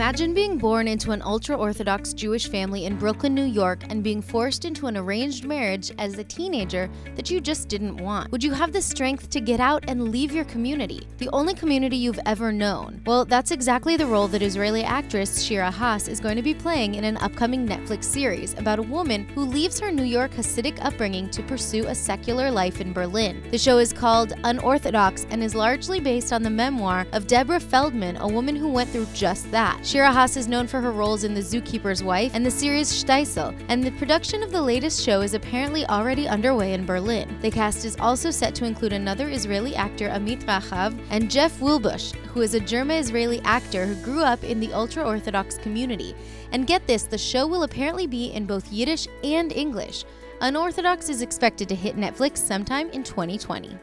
Imagine being born into an ultra Orthodox Jewish family in Brooklyn, New York, and being forced into an arranged marriage as a teenager that you just didn't want. Would you have the strength to get out and leave your community, the only community you've ever known? Well, that's exactly the role that Israeli actress Shira Haas is going to be playing in an upcoming Netflix series about a woman who leaves her New York Hasidic upbringing to pursue a secular life in Berlin. The show is called Unorthodox and is largely based on the memoir of Deborah Feldman, a woman who went through just that. Shira Haas is known for her roles in The Zookeeper's Wife and the series Shtisel, and the production of the latest show is apparently already underway in Berlin. The cast is also set to include another Israeli actor, Amit Rahav, and Jeff Wilbusch, who is a German-Israeli actor who grew up in the ultra-Orthodox community. And get this, the show will apparently be in both Yiddish and English. Unorthodox is expected to hit Netflix sometime in 2020.